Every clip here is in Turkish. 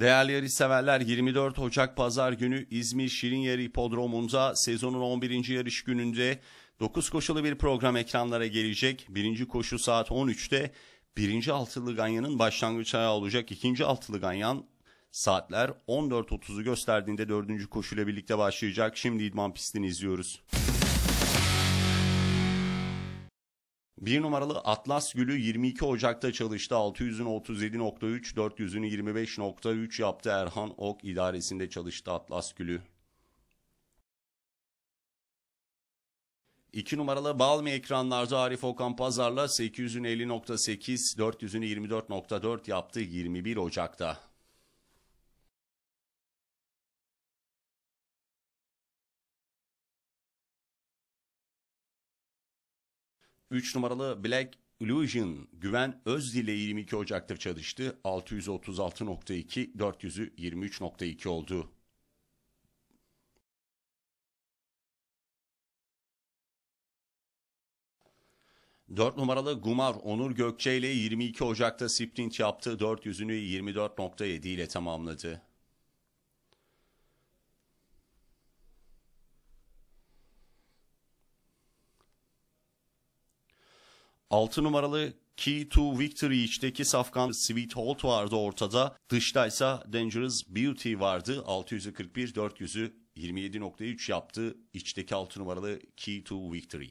Değerli yarış severler 24 Ocak Pazar günü İzmir Şirinyer Hipodromu'nda sezonun 11. yarış gününde 9 koşulu bir program ekranlara gelecek. Birinci koşu saat 13'te birinci altılı ganyanın başlangıç ayağı olacak. İkinci altılı ganyan saatler 14.30'u gösterdiğinde dördüncü koşuyla birlikte başlayacak. Şimdi idman pistini izliyoruz. Bir numaralı Atlas Gülü 22 Ocak'ta çalıştı. 600'ünü 37.3, 400'ünü 25.3 yaptı. Erhan Ok idaresinde çalıştı Atlas Gülü. 2 numaralı Balmi ekranlarda Arif Okan Pazar'la 800'ünü 50.8, 400'ünü 24.4 yaptı 21 Ocak'ta. 3 numaralı Black Illusion Güven Özdil ile 22 Ocak'ta çalıştı. 636.2, 400'ü 23.2 oldu. Dört numaralı Gumar Onur Gökçe ile 22 Ocak'ta sprint yaptı. 400'ünü 24.7 ile tamamladı. 6 numaralı Key to Victory içteki safkan Sweet Holt vardı ortada. Dıştaysa Dangerous Beauty vardı. 641 400'ü 27.3 yaptı. İçteki 6 numaralı Key to Victory.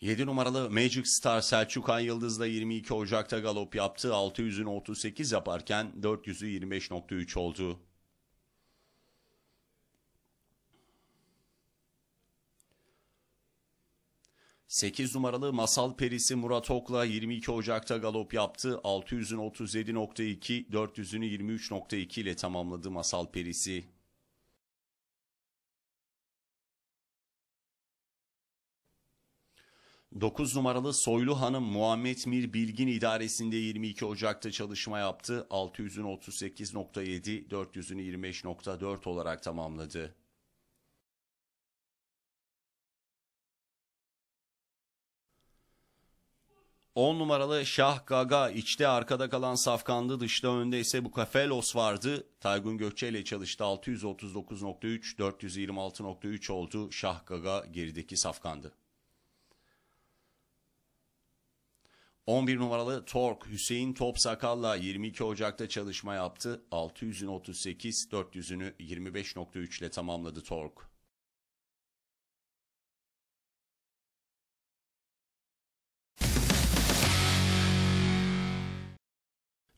Yedi numaralı Magic Star Selçuk Ay Yıldız'la 22 Ocak'ta galop yaptı. 600'ünü 38 yaparken 400'ü 25.3 oldu. 8 numaralı Masal Perisi Murat Ok'la 22 Ocak'ta galop yaptı. 600'ün 37.2, 400'ünü 23.2 ile tamamladı Masal Perisi. Dokuz numaralı Soylu Hanım Muhammed Mir Bilgin idaresinde 22 Ocak'ta çalışma yaptı. 600'ün 38.7, 400'ünü 25.4 olarak tamamladı. 10 numaralı Şah Gaga içte arkada kalan Safkandı dışta önde ise Bukafelos vardı. Taygun Gökçe ile çalıştı 639.3 426.3 oldu. Şah Gaga gerideki Safkandı. 11 numaralı Tork Hüseyin Topsakal'la 22 Ocak'ta çalışma yaptı. 600'ün 38, 400'ünü 25.3 ile tamamladı Tork.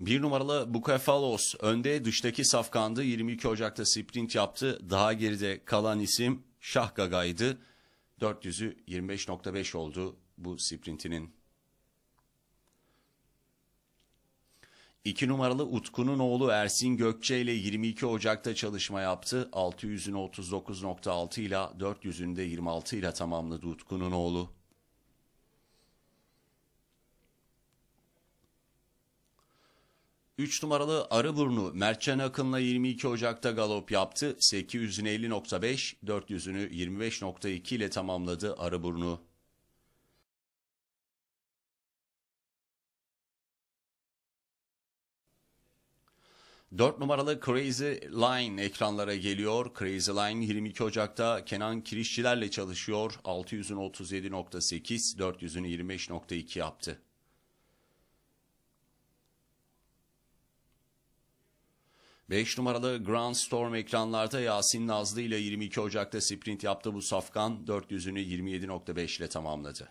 Bir numaralı Bukefalos önde dıştaki safkandı. 22 Ocak'ta sprint yaptı. Daha geride kalan isim Şah Gaga'ydı. 400'ü 25.5 oldu bu sprintinin. 2 numaralı Utku'nun oğlu Ersin Gökçe ile 22 Ocak'ta çalışma yaptı. 600'ün 39.6 ile 400'ün de 26 ile tamamladı Utku'nun oğlu. 3 numaralı Arıburnu Mertcan Akın'la 22 Ocak'ta galop yaptı. 800'ünü 50.5, 400'ünü 25.2 ile tamamladı Arıburnu. Dört numaralı Crazy Line ekranlara geliyor. Crazy Line 22 Ocak'ta Kenan Kirişçilerle çalışıyor. 600'ün 37.8, 400'ünü 25.2 yaptı. 5 numaralı Grand Storm ekranlarda Yasin Nazlı ile 22 Ocak'ta sprint yaptı bu safkan 400'ünü 27.5 ile tamamladı.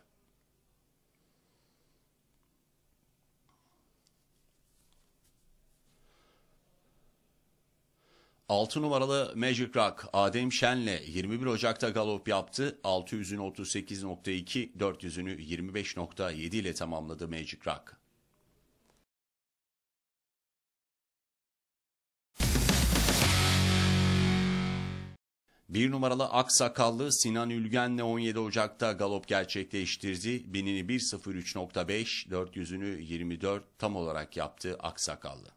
Altı numaralı Magic Rock Adem Şen'le 21 Ocak'ta galop yaptı. 600'ünü 38.2, 400'ünü 25.7 ile tamamladı Magic Rock. Bir numaralı Aksakallı Sinan Ülgen'le 17 Ocak'ta galop gerçekleştirdi. Binini 1.03.5, 400'ünü 24 tam olarak yaptı Aksakallı.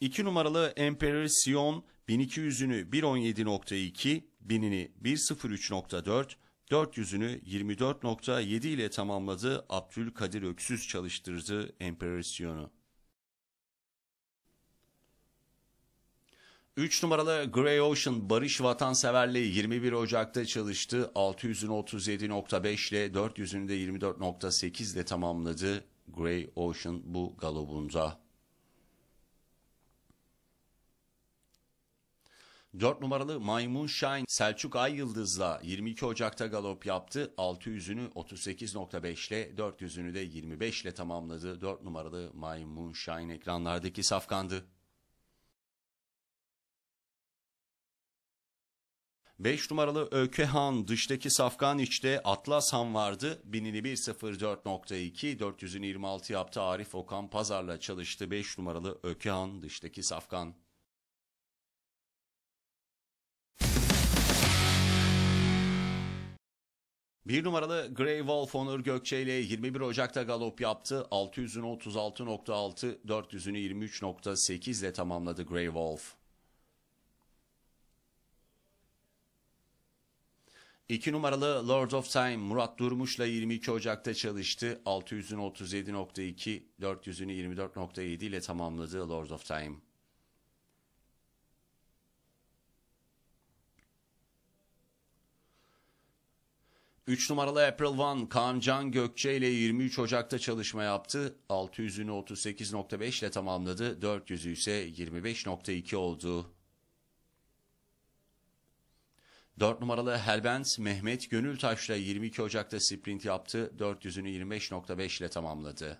İki numaralı Emperor Sion 1200'ünü 1.17.2, binini 1.03.4, 400'ünü 24.7 ile tamamladı. Abdülkadir Öksüz çalıştırdı Emperasyon'u. 3 numaralı Grey Ocean Barış Vatanseverliği 21 Ocak'ta çalıştı. 600'ünü 37.5 ile 400'ünü de 24.8 ile tamamladı. Grey Ocean bu galobunda. 4 numaralı Maymun Shine Selçuk Ay Yıldız'la 22 Ocak'ta galop yaptı. 600'ünü 38.5 ile 400'ünü de 25 ile tamamladı. 4 numaralı Maymun Shine ekranlardaki safkandı. 5 numaralı Ökehan dıştaki Safkan içte Atlas Han vardı. Binini 1.04.2 400'ünü 26 yaptı. Arif Okan Pazar'la çalıştı. 5 numaralı Ökehan dıştaki Safkan. Bir numaralı Grey Wolf Onur Gökçe ile 21 Ocak'ta galop yaptı. 600'ünü 36.6, 400'ünü 23.8 ile tamamladı Grey Wolf. 2 numaralı Lord of Time Murat Durmuş'la 22 Ocak'ta çalıştı. 600'ünü 37.2, 400'ünü 24.7 ile tamamladı Lord of Time. Üç numaralı April One Kaan Gökçe ile 23 Ocak'ta çalışma yaptı. 600'ünü 38.5 ile tamamladı. 400'ü ise 25.2 oldu. 4 numaralı Helbent Mehmet Gönültaş'la 22 Ocak'ta sprint yaptı. 400'ünü 25.5 ile tamamladı.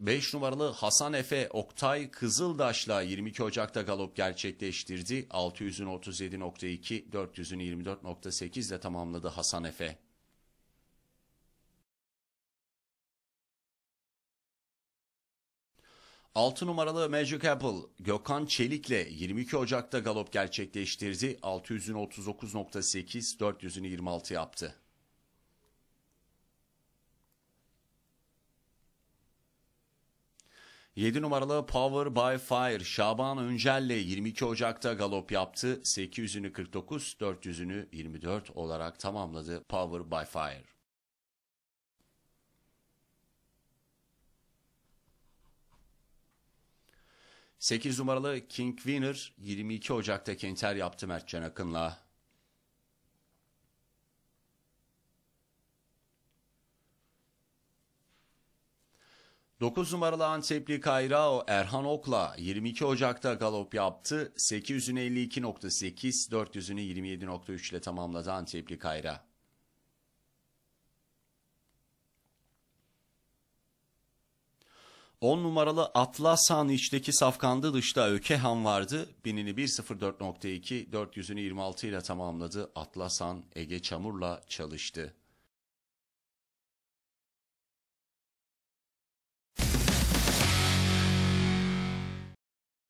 Beş numaralı Hasan Efe Oktay Kızıldaş'la 22 Ocak'ta galop gerçekleştirdi. 600'ün 37.2, 400'ün 24.8 ile tamamladı Hasan Efe. 6 numaralı Magic Apple Gökhan Çelik'le 22 Ocak'ta galop gerçekleştirdi. 600'ünü 39.8, 400'ünü 26 yaptı. Yedi numaralı Power by Fire Şaban Öncel'le 22 Ocak'ta galop yaptı. 800'ünü 49, 400'ünü 24 olarak tamamladı Power by Fire. 8 numaralı King Winner 22 Ocak'ta Kenter yaptı Mertcan Akın'la. Dokuz numaralı Antepli Kayrao Erhan Ok'la 22 Ocak'ta galop yaptı. 800'ünü 52.8, 400'ünü 27.3 ile tamamladı Antepli Kayra. 10 numaralı Atlasan içteki safkandı dışta Ökehan vardı. Binini 1.04.2 400'ünü 26 ile tamamladı. Atlasan Ege Çamur'la çalıştı.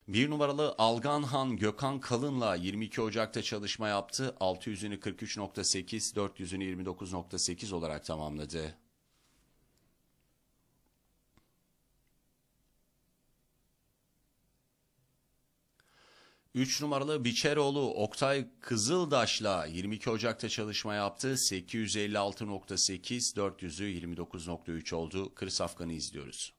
Bir numaralı Alganhan Gökhan Kalın'la 22 Ocak'ta çalışma yaptı. 600'ünü 43.8, 400'ünü 29.8 olarak tamamladı. 3 numaralı Biçeroğlu Oktay Kızıldaş'la 22 Ocak'ta çalışma yaptı. 856.8, 400'ü 29.3 oldu. Kırs Afgan'ı izliyoruz.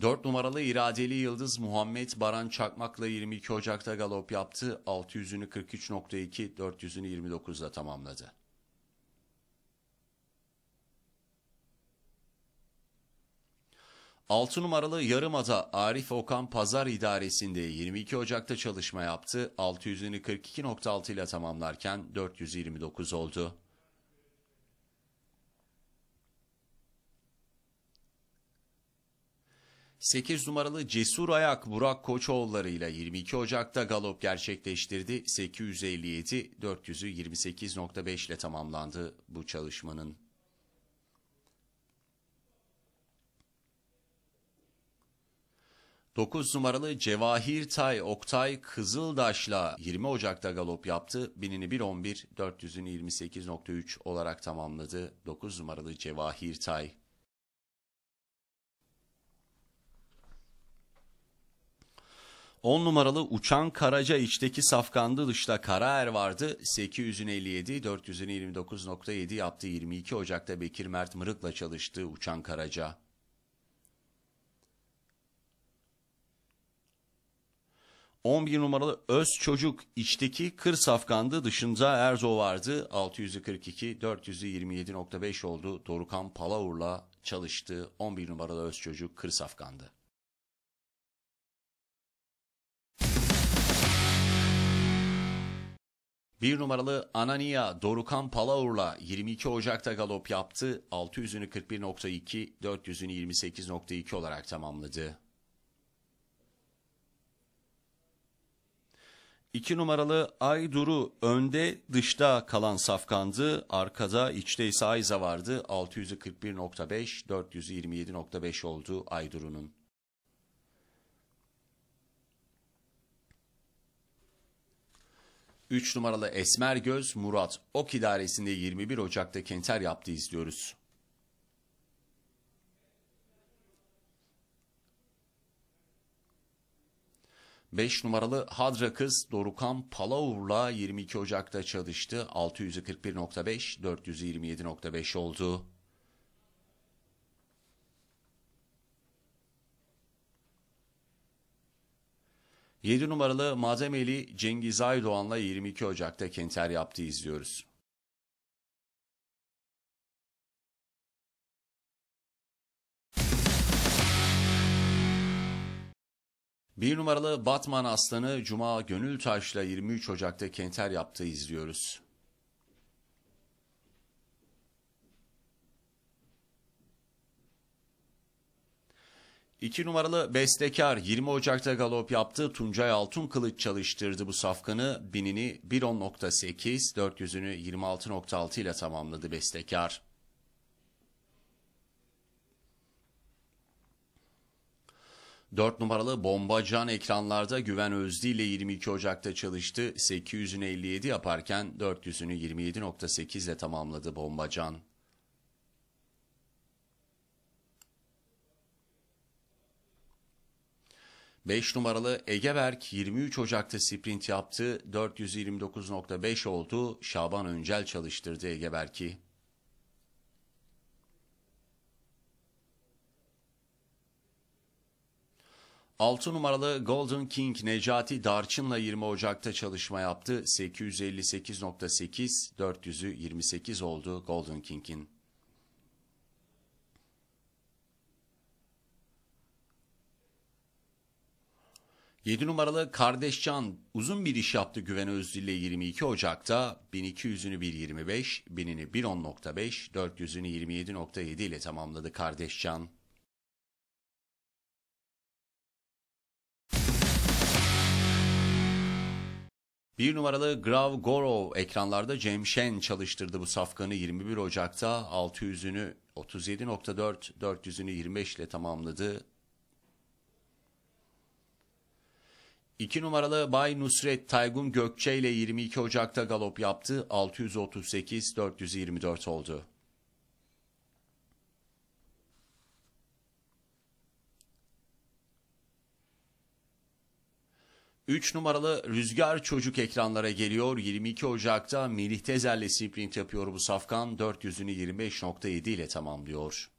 Dört numaralı iradeli yıldız Muhammed Baran Çakmak'la 22 Ocak'ta galop yaptı. 600'ünü 43.2, 400'ünü 29'da tamamladı. 6 numaralı Yarımada Arif Okan Pazar İdaresi'nde 22 Ocak'ta çalışma yaptı. 600'ünü 42.6 ile tamamlarken 429 oldu. Sekiz numaralı Cesur Ayak Burak Koçoğulları ile 22 Ocak'ta galop gerçekleştirdi. 857, 400'ü 28.5 ile tamamlandı bu çalışmanın. 9 numaralı Cevahir Tay Oktay Kızıldaş'la 20 Ocak'ta galop yaptı. 1000'ini 1.11, 400'ünü olarak tamamladı 9 numaralı Cevahir Tay. On numaralı Uçan Karaca içteki safkandı dışta Karaer vardı. 857, 429.7 yaptı. 22 Ocak'ta Bekir Mert Mırık'la çalıştı Uçan Karaca. 11 numaralı Öz Çocuk içteki kır safkandı dışında Erzo vardı 642 427.5 oldu Dorukan Palavur'la çalıştı 11 numaralı Öz Çocuk kır safkandı. Bir numaralı Anania Dorukan Palavur'la 22 Ocak'ta galop yaptı. 600'ünü 41.2, 400'ünü 28.2 olarak tamamladı. 2 numaralı Aydur'u önde dışta kalan safkandı. Arkada içte ise Ayza vardı. 600'ü 41.5, 400'ü 27.5 oldu Aydur'unun. 3 numaralı Esmer Göz Murat Ok idaresinde 21 Ocak'ta Kenter yaptı izliyoruz. Beş numaralı Hadra Kız Dorukan Palavur'la 22 Ocak'ta çalıştı. 641.5, 427.5 oldu. 7 numaralı Mazemeli Cengiz Aydoğan'la 22 Ocak'ta Kenter yaptı izliyoruz. Bir numaralı Batman Aslanı Cuma Gönül Taş'la 23 Ocak'ta Kenter yaptı izliyoruz. 2 numaralı Bestekar 20 Ocak'ta galop yaptı. Tuncay Altun Kılıç çalıştırdı bu safkanı. Binini 1.10.8, 400'ünü 26.6 ile tamamladı Bestekar. Dört numaralı Bombacan ekranlarda Güven Özdi ile 22 Ocak'ta çalıştı. 800'ünü 57 yaparken 400'ünü 27.8 ile tamamladı Bombacan. 5 numaralı Egeberk 23 Ocak'ta sprint yaptı. 429.5 oldu. Şaban Öncel çalıştırdı Egeberk'i. Altı numaralı Golden King Necati Darçın'la 20 Ocak'ta çalışma yaptı. 858.8, 400'ü 28 oldu Golden King'in. 7 numaralı Kardeşcan uzun bir iş yaptı Güven Özdil ile 22 Ocak'ta 1200'ünü 1.25, 1000'ini 1.10.5, 400'ünü 27.7 ile tamamladı Kardeşcan. Bir numaralı Grav Gorov ekranlarda Cem Şen çalıştırdı bu safkanı 21 Ocak'ta 600'ünü 37.4, 400'ünü 25 ile tamamladı. 2 numaralı Bay Nusret Taygun Gökçe ile 22 Ocak'ta galop yaptı. 638 424 oldu. Üç numaralı Rüzgar Çocuk ekranlara geliyor. 22 Ocak'ta Melih Tezer'le sprint yapıyor bu safkan. 400'ünü 25.7 ile tamamlıyor.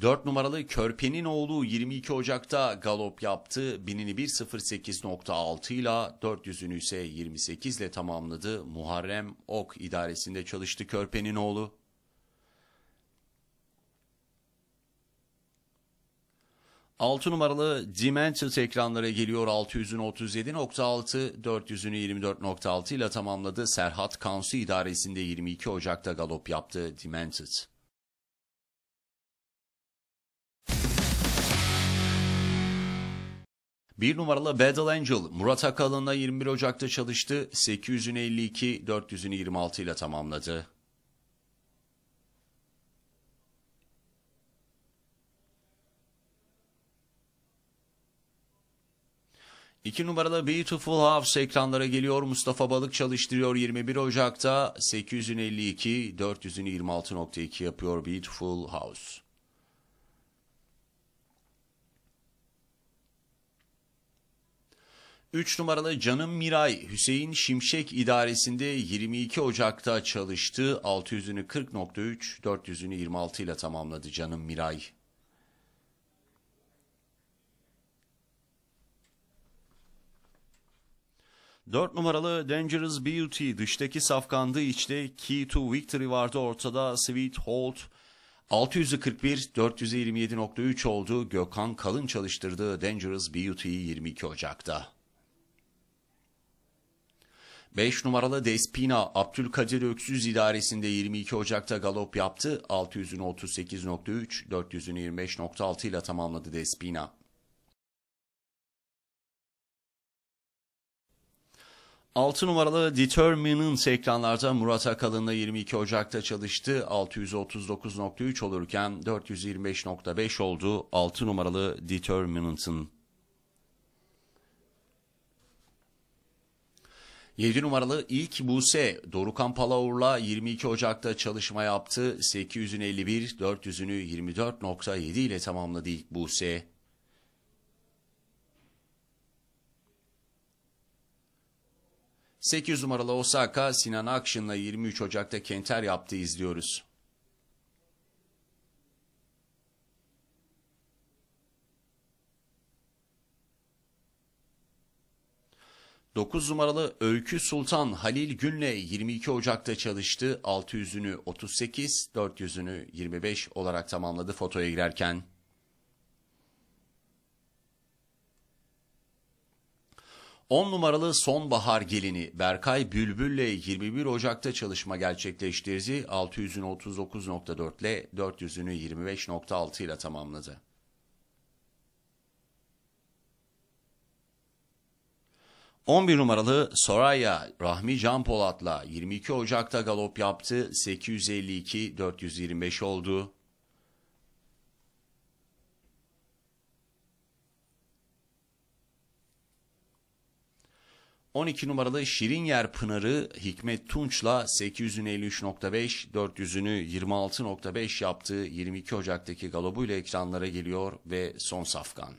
4 numaralı Körpe'nin oğlu 22 Ocak'ta galop yaptı. Binini 1.08.6 ile 400'ünü ise 28 ile tamamladı. Muharrem Ok idaresinde çalıştı Körpe'nin oğlu. Altı numaralı Demented ekranlara geliyor 600'ün 37.6, 400'ünü 24.6 ile tamamladı. Serhat Kansu idaresinde 22 Ocak'ta galop yaptı Demented. Bir numaralı Battle Angel Murat Akalın'la 21 Ocak'ta çalıştı. 800'ünü 52, 400'ünü 26 ile tamamladı. 2 numaralı Beautiful House ekranlara geliyor. Mustafa Balık çalıştırıyor 21 Ocak'ta 852 400'ünü yapıyor Beautiful House. Üç numaralı Canım Miray Hüseyin Şimşek idaresinde 22 Ocak'ta çalıştı. 600'ünü 40.3, ile tamamladı Canım Miray. Dört numaralı Dangerous Beauty dıştaki safkandı içte Key to Victory vardı ortada Sweet Hold 641 427.3 oldu Gökhan Kalın çalıştırdığı Dangerous Beauty'yi 22 Ocak'ta. 5 numaralı Despina Abdülkadir Öksüz idaresinde 22 Ocak'ta galop yaptı. 600'ünü 38.3, 400'ünü 25.6 ile tamamladı Despina. 6 numaralı Determinant ekranlarda Murat Akalın'la 22 Ocak'ta çalıştı. 639.3 olurken 425.5 oldu 6 numaralı Determinant'ın. 7 numaralı ilk Buse Dorukan Palaur'la 22 Ocak'ta çalışma yaptı. 800'ünü 51, 400'ünü 24.7 ile tamamladı ilk Buse. 8 numaralı Osaka Sinan Akşın'la 23 Ocak'ta Kenter yaptı izliyoruz. Dokuz numaralı Öykü Sultan Halil Gün'le 22 Ocak'ta çalıştı. 600'ünü 38, 400'ünü 25 olarak tamamladı fotoya girerken. 10 numaralı Sonbahar Gelini Berkay Bülbül'le 21 Ocak'ta çalışma gerçekleştirdi. 600'ünü 39.4 ile 400'ünü 25.6 ile tamamladı. ...11 numaralı Soraya Rahmi Can Polat'la 22 Ocak'ta galop yaptı. 852-425 oldu. 12 numaralı Şirin Yer Pınarı Hikmet Tunç'la 853.5, 400'ünü 26.5 yaptığı 22 Ocak'taki galobuyla ekranlara geliyor ve son safkan.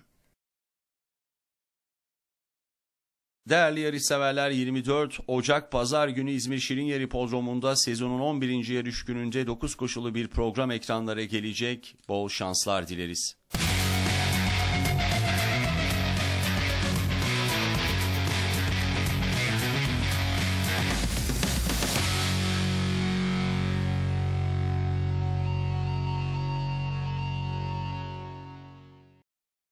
Değerli yarışseverler 24 Ocak Pazar günü İzmir Şirin Hipodromu'nda sezonun 11. yarış gününde 9 koşulu bir program ekranlara gelecek. Bol şanslar dileriz.